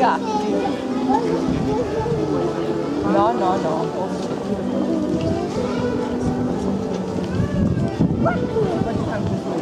gatti. No, no, no. Quanti?